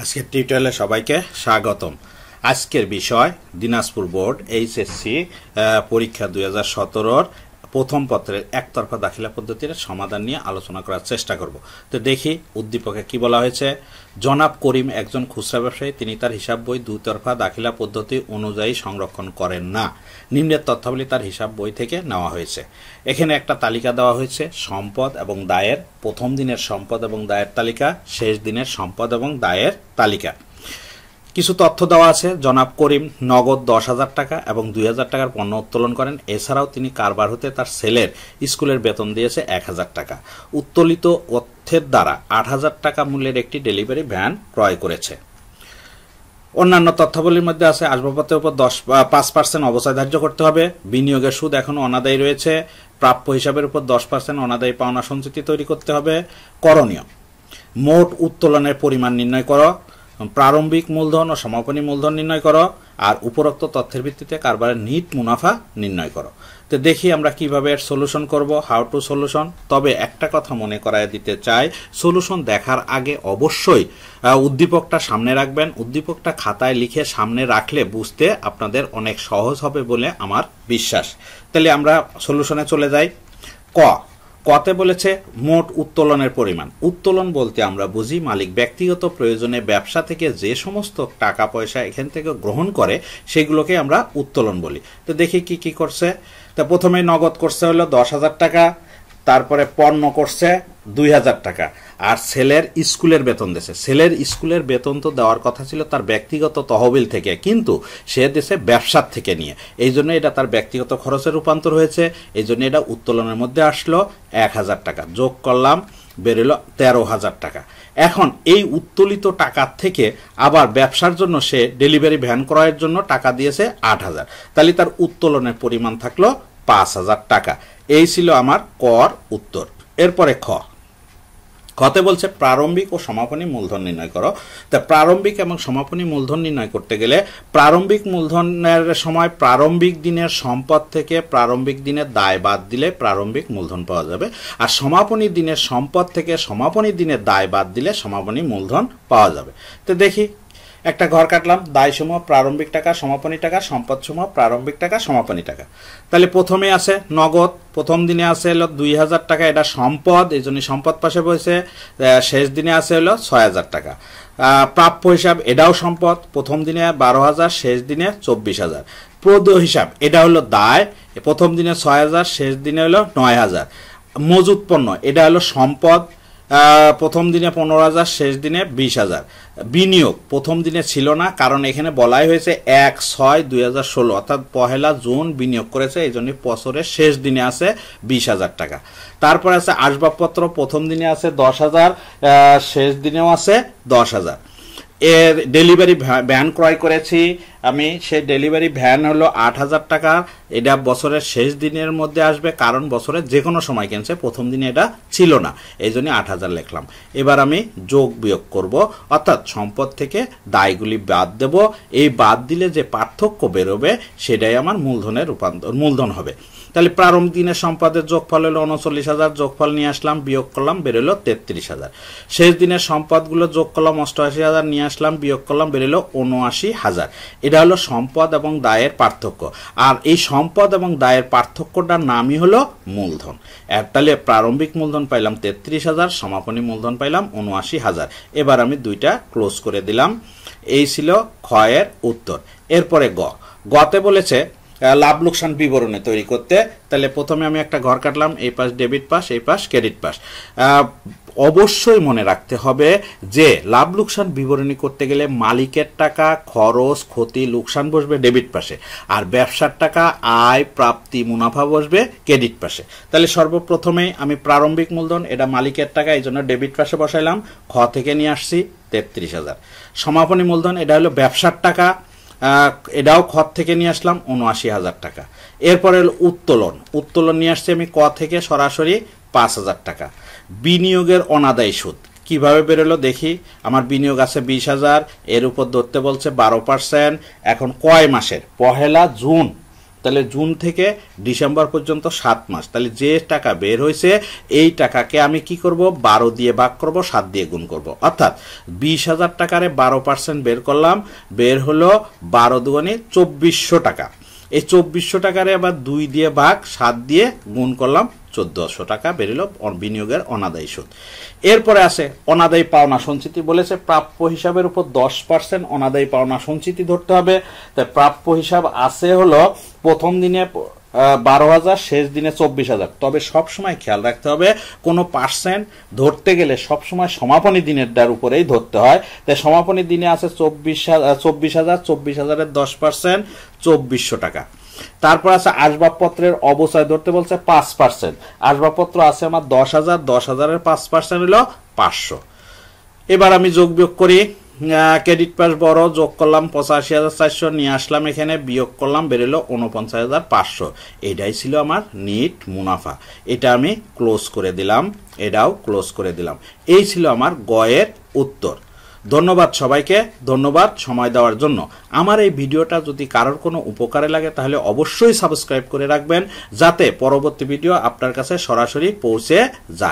আজকের টিউটোরিয়ালে সবাইকে স্বাগতম। আজকের বিষয় দিনাজপুর বোর্ড এইচএসসি পরীক্ষা দুই হাজার সতেরোর প্রথম পত্রের একতরফা দাখিলা পদ্ধতির সমাধান নিয়ে আলোচনা করার চেষ্টা করব। তো দেখি উদ্দীপকে কি বলা হয়েছে। জনাব করিম একজন খুচরা ব্যবসায়ী, তিনি তার হিসাব বই দুতরফা দাখিলা পদ্ধতি অনুযায়ী সংরক্ষণ করেন না। নিম্নের তথ্যাবলী তার হিসাব বই থেকে নেওয়া হয়েছে। এখানে একটা তালিকা দেওয়া হয়েছে, সম্পদ এবং দায়ের। প্রথম দিনের সম্পদ এবং দায়ের তালিকা, শেষ দিনের সম্পদ এবং দায়ের তালিকা। কিছু তথ্য দেওয়া আছে। জনাব করিম নগদ দশ হাজার টাকা এবং দুই হাজার টাকার পণ্য উত্তোলন করেন। এছাড়াও তিনি কারবার হতে তার ছেলের স্কুলের বেতন দিয়েছে এক হাজার টাকা। উত্তোলিত অর্থের দ্বারা আট হাজার টাকা মূল্যের একটি ডেলিভারি ভ্যান ক্রয় করেছে। অন্যান্য তথ্যাবলীর মধ্যে আছে, আসবাবপত্রের উপর দশ পাঁচ পার্সেন্ট অবস্থায় ধার্য করতে হবে। বিনিয়োগের সুদ এখনও অনাদায়ী রয়েছে। প্রাপ্য হিসাবের উপর দশ পার্সেন্ট অনাদায়ী পাওনা সঞ্চিতি তৈরি করতে হবে। করণীয়, মোট উত্তোলনের পরিমাণ নির্ণয় করো। প্রারম্ভিক মূলধন ও সমাপনী মূলধন নির্ণয় করো, আর উপরোক্ত তথ্যের ভিত্তিতে কারবারের নিট মুনাফা নির্ণয় করো। তো দেখি আমরা কীভাবে এর সলিউশন করব হাউ টু সলিউশন তবে একটা কথা মনে করায় দিতে চাই সলিউশন দেখার আগে অবশ্যই উদ্দীপকটা সামনে রাখবেন। উদ্দীপকটা খাতায় লিখে সামনে রাখলে বুঝতে আপনাদের অনেক সহজ হবে বলে আমার বিশ্বাস। তাহলে আমরা সলিউশনে চলে যাই। ক কতে বলেছে, মোট উত্তোলনের পরিমাণ। উত্তোলন বলতে আমরা বুঝি মালিক ব্যক্তিগত প্রয়োজনে ব্যবসা থেকে যে সমস্ত টাকা পয়সা এখান থেকে গ্রহণ করে, সেগুলোকে আমরা উত্তোলন বলি। তো দেখি কি কি করছে। তা প্রথমে নগদ করছে হলো দশ হাজার টাকা, তারপরে পণ্য করছে দুই হাজার টাকা। আর ছেলের স্কুলের বেতন দিয়েছে। ছেলের স্কুলের বেতন তো দেওয়ার কথা ছিল তার ব্যক্তিগত তহবিল থেকে, কিন্তু সে দেশে ব্যবসার থেকে নিয়ে। এই জন্য এটা তার ব্যক্তিগত খরচে রূপান্তর হয়েছে। এই জন্য এটা উত্তোলনের মধ্যে আসলো এক হাজার টাকা। যোগ করলাম, বেরোলো তেরো হাজার টাকা। এখন এই উত্তোলিত টাকার থেকে আবার ব্যবসার জন্য সে ডেলিভারি ভ্যান ক্রয়ের জন্য টাকা দিয়েছে আট হাজার। তাহলে তার উত্তোলনের পরিমাণ থাকল পাঁচ হাজার টাকা। এই ছিল আমার কর উত্তর। এরপরে খ। খতে বলছে প্রারম্ভিক ও সমাপনী মূলধন নির্ণয় করো। তা প্রারম্ভিক এবং সমাপনী মূলধন নির্ণয় করতে গেলে প্রারম্ভিক মূলধনের সময় প্রারম্ভিক দিনের সম্পদ থেকে প্রারম্ভিক দিনের দায় বাদ দিলে প্রারম্ভিক মূলধন পাওয়া যাবে। আর সমাপনী দিনের সম্পদ থেকে সমাপনী দিনের দায় বাদ দিলে সমাপনী মূলধন পাওয়া যাবে। তো দেখি একটা ঘর কাটলাম, দায়সমূহ, প্রারম্ভিক টাকা, সমাপনী টাকা, সম্পদসমূহ, প্রারম্ভিক টাকা, সমাপনী টাকা। তাহলে প্রথমে আছে নগদ, প্রথম দিনে আছে হলো দুই হাজার টাকা, এটা সম্পদ, এই জন্য সম্পদ পাশে বসে শেষ দিনে আছে হলো ছয় হাজার টাকা। প্রাপ্য হিসাব, এটাও সম্পদ, প্রথম দিনে বারো হাজার, শেষ দিনে চব্বিশ হাজার। প্রদ হিসাব, এটা হলো দায়, প্রথম দিনে ছয় হাজার, শেষ দিনে হলো নয় হাজার। মজুত পণ্য এটা হলো সম্পদ প্রথম দিনে পনেরো হাজার, শেষ দিনে বিশ হাজার। বিনিয়োগ প্রথম দিনে ছিল না, কারণ এখানে বলাই হয়েছে এক ছয় দুই হাজার ষোলো, অর্থাৎ পহেলা জুন বিনিয়োগ করেছে, এই জন্য বছরের শেষ দিনে আছে বিশ হাজার টাকা। তারপর আছে আসবাবপত্র, প্রথম দিনে আছে দশ হাজার শেষ দিনেও আছে দশ হাজার। এর ডেলিভারি ভ্যান ক্রয় করেছি আমি সে ডেলিভারি ভ্যান হলো আট হাজার টাকা। এটা বছরের শেষ দিনের মধ্যে আসবে, কারণ বছরের যে কোনো সময় কিনছে, প্রথম দিনে এটা ছিল না। এই জন্য আট হাজার লিখলাম। এবার আমি যোগ বিয়োগ করব, অর্থাৎ সম্পদ থেকে দায়গুলি বাদ দেব। এই বাদ দিলে যে পার্থক্য বেরোবে, সেটাই আমার মূলধনের রূপান্তর, মূলধন হবে। তাহলে প্রারম্ভ দিনের সম্পদের যোগফল হলো উনচল্লিশ হাজার, যোগফল নিয়ে আসলাম, বিয়োগ করলাম, বেরোলো তেত্রিশ হাজার। শেষ দিনের সম্পদগুলো যোগ করলাম, অষ্টআশি হাজার, নিয়ে আসলাম, বিয়োগ করলাম, বেরোলো উনআশি হাজার। এটা হলো সম্পদ এবং দায়ের পার্থক্য। আর এই সম্পদ এবং দায়ের পার্থক্যটার নামই হলো মূলধন। তাহলে প্রারম্ভিক মূলধন পাইলাম তেত্রিশ হাজার, সমাপনী মূলধন পাইলাম উনআশি হাজার। এবার আমি দুইটা ক্লোজ করে দিলাম। এই ছিল ক্ষয়ের উত্তর। এরপরে গ। গতে বলেছে লাভ লোকসান বিবরণে তৈরি করতে। তাহলে প্রথমে আমি একটা ঘর কাটলাম, এই পাশ ডেবিট পাস এই পাশ ক্রেডিট পাস অবশ্যই মনে রাখতে হবে যে, লাভ লোকসান বিবরণী করতে গেলে মালিকের টাকা, খরচ, ক্ষতি, লোকসান বসবে ডেবিট পাশে। আর ব্যবসার টাকা, আয়, প্রাপ্তি, মুনাফা বসবে ক্রেডিট পাশে। তাহলে সর্বপ্রথমে আমি প্রারম্ভিক মূলধন, এটা মালিকের টাকা, এই জন্য ডেবিট পাশে বসাইলাম। খ থেকে নিয়ে আসছি, তেত্রিশ হাজার। সমাপনী মূলধন, এটা হলো ব্যবসার টাকা এটাও খত থেকে নিয়ে আসলাম, উনআশি হাজার টাকা। এরপরে হলো উত্তোলন। উত্তোলন নিয়ে আসছি আমি ক থেকে সরাসরি পাঁচ হাজার টাকা। বিনিয়োগের অনাদায় সুদ। কীভাবে বেরোলো দেখি? আমার বিনিয়োগ আছে বিশ হাজার, এর উপর ধরতে বলছে বারো পার্সেন্ট, এখন কয় মাসের? পহেলা জুন। তাহলে জুন থেকে ডিসেম্বর পর্যন্ত সাত মাস। তাহলে যে টাকা বের হয়েছে, এই টাকাকে আমি কি করব? বারো দিয়ে ভাগ করব, সাত দিয়ে গুণ করব। অর্থাৎ বিশ হাজার টাকারে বারো পার্সেন্ট বের করলাম, বের হলো বারো দুগুণে চব্বিশশো টাকা। এই চব্বিশশো টাকারে আবার দুই দিয়ে ভাগ, সাত দিয়ে গুণ করলাম চোদ্দশো টাকা বেরিল বিনিয়োগের অনাদায়ী সুদ। এরপরে আছে অনাদায়ী পাওনা সঞ্চিতি বলেছে, প্রাপ্য হিসাবের উপর দশ পার্সেন্ট অনাদায়ী পাওনা সঞ্চিতি ধরতে হবে। তাই প্রাপ্য হিসাব আছে হলো প্রথম দিনে বারো হাজার, শেষ দিনে চব্বিশ হাজার। তবে সবসময় খেয়াল রাখতে হবে, কোনো পার্সেন্ট ধরতে গেলে সবসময় সমাপনী দিনের উপরেই ধরতে হয়। তাই সমাপনী দিনে আছে চব্বিশ চব্বিশ হাজার, চব্বিশ হাজারের দশ পার্সেন্ট চব্বিশশো টাকা। তারপর আছে আসবাবপত্রের অবচয় ধরতে বলছে পাঁচ পার্সেন্ট আসবাবপত্র আছে আমার দশ হাজার, দশ হাজারের পাঁচ পার্সেন্ট হলো পাঁচশো। এবার আমি যোগ বিয়োগ করি ক্রেডিট পাস বড়, যোগ করলাম পঁচাশি হাজার চারশো, নিয়ে আসলাম এখানে, বিয়োগ করলাম, বেরোলো উনপঞ্চাশ হাজার পাঁচশো। এটাই ছিল আমার নিট মুনাফা। এটা আমি ক্লোজ করে দিলাম, এটাও ক্লোজ করে দিলাম। এই ছিল আমার গয়ের উত্তর। ধন্যবাদ সবাইকে, ধন্যবাদ সময় দেওয়ার জন্য। আমার এই ভিডিওটা যদি কারোর কোনো উপকারে লাগে, তাহলে অবশ্যই সাবস্ক্রাইব করে রাখবেন, যাতে পরবর্তী ভিডিও আপনার কাছে সরাসরি পৌঁছে যায়।